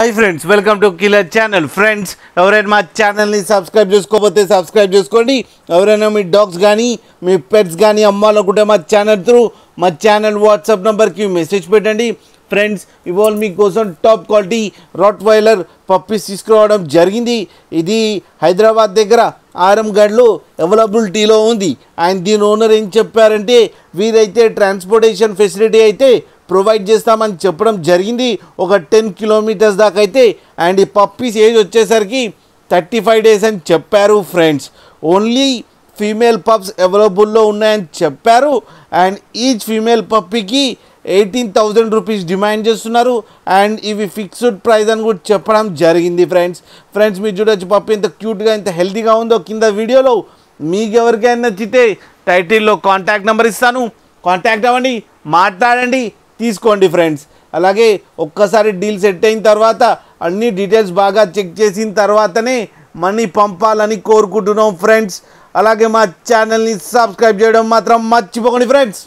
Hi friends welcome to killer channel friends ఎవరైనా మా ఛానల్ని సబ్స్క్రైబ్ చేసుకోకపోతే సబ్స్క్రైబ్ చేసుకోండి. ఎవరైనా మీ డాగ్స్ కానీ మీ పెట్స్ కానీ అమ్మాలనుకుంటే మా ఛానల్ త్రూ మా ఛానల్ వాట్సాప్ నెంబర్కి మెసేజ్ పెట్టండి. ఫ్రెండ్స్ ఇవాళ మీకోసం టాప్ క్వాలిటీ రాట్ వైలర్ పప్పీస్ తీసుకురావడం జరిగింది. ఇది హైదరాబాద్ దగ్గర ఆరంగఢ్లో అవైలబిలిటీలో ఉంది. అండ్ దీని ఓనర్ ఏం చెప్పారంటే వీరైతే ట్రాన్స్పోర్టేషన్ ఫెసిలిటీ అయితే ప్రొవైడ్ చేస్తామని చెప్పడం జరిగింది. ఒక టెన్ కిలోమీటర్స్ దాకా అయితే అండ్ ఈ పప్పీస్ ఏజ్ వచ్చేసరికి థర్టీ ఫైవ్ డేస్ అని చెప్పారు ఫ్రెండ్స్. ఓన్లీ ఫీమేల్ పప్స్ అవైలబుల్లో ఉన్నాయని చెప్పారు. అండ్ ఈచ్ ఫీమేల్ పప్పీకి ఎయిటీన్ థౌజండ్ రూపీస్ డిమాండ్ చేస్తున్నారు. అండ్ ఇవి ఫిక్స్డ్ ప్రైస్ అని కూడా చెప్పడం జరిగింది ఫ్రెండ్స్. ఫ్రెండ్స్ మీరు చూడొచ్చు పప్పి ఎంత క్యూట్గా ఎంత హెల్తీగా ఉందో కింద వీడియోలో. మీకు ఎవరికైనా నచ్చితే టైటిల్లో కాంటాక్ట్ నెంబర్ ఇస్తాను. కాంటాక్ట్ అవ్వండి మాట్లాడండి. తీసుకోండి ఫ్రెండ్స్. అలాగే ఒక్కసారి డీల్ సెట్ అయిన తర్వాత అన్ని డీటెయిల్స్ బాగా చెక్ చేసిన తర్వాతనే మనీ పంపాలని కోరుకుంటున్నాం ఫ్రెండ్స్. అలాగే మా ఛానల్ని సబ్స్క్రైబ్ చేయడం మాత్రం మర్చిపోకండి ఫ్రెండ్స్.